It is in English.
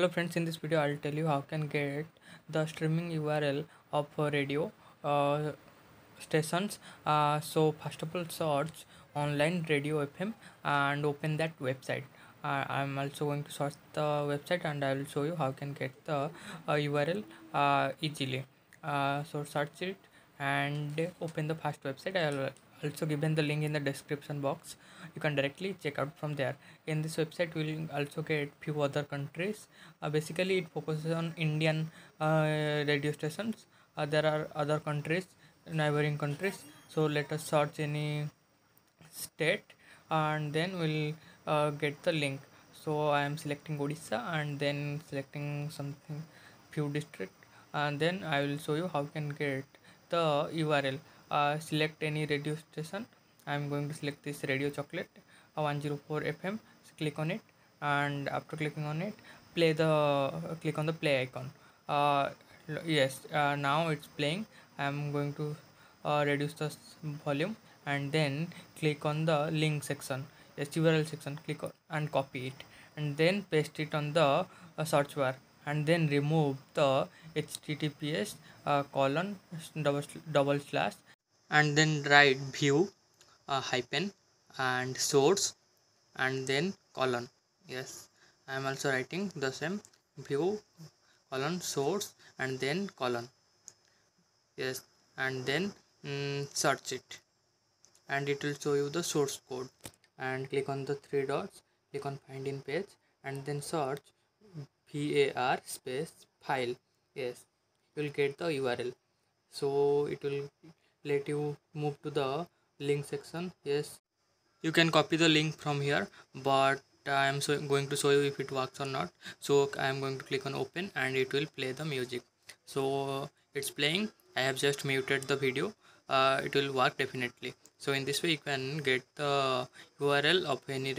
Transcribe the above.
hello friends in this video i'll tell you how can get the streaming url of radio uh, stations. Uh, so first of all search online radio fm and open that website. Uh, i'm also going to search the website and i will show you how can get the uh, url uh, easily. Uh, so search it and open the first website. I'll also given the link in the description box. You can directly check out from there. In this website we'll also get few other countries. Uh, basically it focuses on indian uh, radio stations. Uh, there are other countries neighboring countries. So let us search any state and then we'll uh, get the link. So i am selecting odisha and then selecting something few district. And then i will show you how you can get the url uh, select any radio station. I'm going to select this radio Choklate uh, 104 fm so click on it. And after clicking on it play the uh, click on the play icon. Uh, yes uh, now it's playing. I'm going to uh, reduce the volume and then click on the link section yes url section. Click on and copy it. And then paste it on the uh, search bar. And then remove the https uh, colon double, double slash and then write view uh, hyphen and source and then colon. Yes i am also writing the same view colon source and then colon. Yes and then mm, search it. And it will show you the source code. And click on the three dots click on find in page and then search var space file. Yes you will get the url so it will let you move to the link section. Yes you can copy the link from here but I am so going to show you if it works or not. So I am going to click on open and it will play the music. So it's playing. I have just muted the video. Uh, it will work definitely. So in this way you can get the URL of any